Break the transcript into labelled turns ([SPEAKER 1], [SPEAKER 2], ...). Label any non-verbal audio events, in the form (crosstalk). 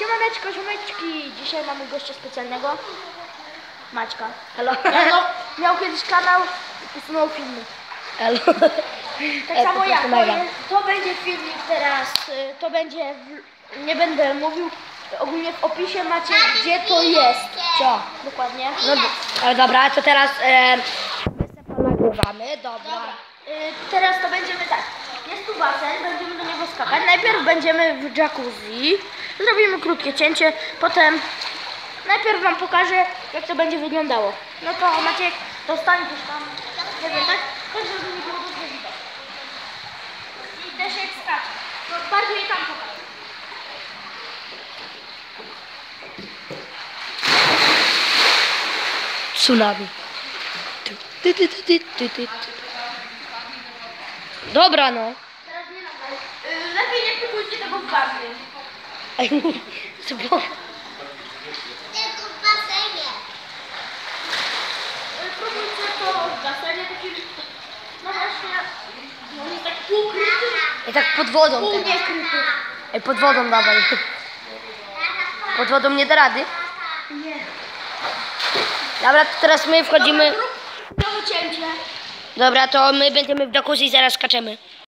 [SPEAKER 1] Siemaneczko, ziomeczki! Dzisiaj mamy gościa specjalnego. Maćka.
[SPEAKER 2] Halo.
[SPEAKER 1] Miał, miał kiedyś kanał i usunął filmy.
[SPEAKER 2] Halo.
[SPEAKER 1] Tak
[SPEAKER 2] E,
[SPEAKER 1] samo ja. To, jest, to będzie filmik teraz. y, To będzie. W, nie będę mówił. Ogólnie w opisie macie gdzie to jest.
[SPEAKER 2] Co?
[SPEAKER 1] Dokładnie.
[SPEAKER 2] No, do- dobra, to teraz e, my nagrywamy, dobra.
[SPEAKER 1] Y, teraz to będziemy tak. Jest tu basen, Najpierw będziemy w jacuzzi. Zrobimy krótkie cięcie, potem najpierw wam pokażę jak to będzie wyglądało. No to Maciek, to stań gdzieś tam. Nie wiem, tak? Tak, żeby nie było dobrze widać. I też jak skacze. To bardziej tam pokażę.
[SPEAKER 2] Tsunami. Dobra no.
[SPEAKER 1] Nie. Y, lepiej nie próbujcie tego w.
[SPEAKER 2] Ej, (laughs) co?
[SPEAKER 1] Y, Próbujcie to w basenie takim. No właśnie. No jest tak półkryty.
[SPEAKER 2] I tak pod wodą
[SPEAKER 1] Pół
[SPEAKER 2] teraz.
[SPEAKER 1] niekryty.
[SPEAKER 2] Ej, pod wodą dawaj. Pod wodą nie da rady.
[SPEAKER 1] Nie.
[SPEAKER 2] Dobra, to teraz my wchodzimy. Dobra, to my będziemy w jacuzzi i zaraz skaczemy.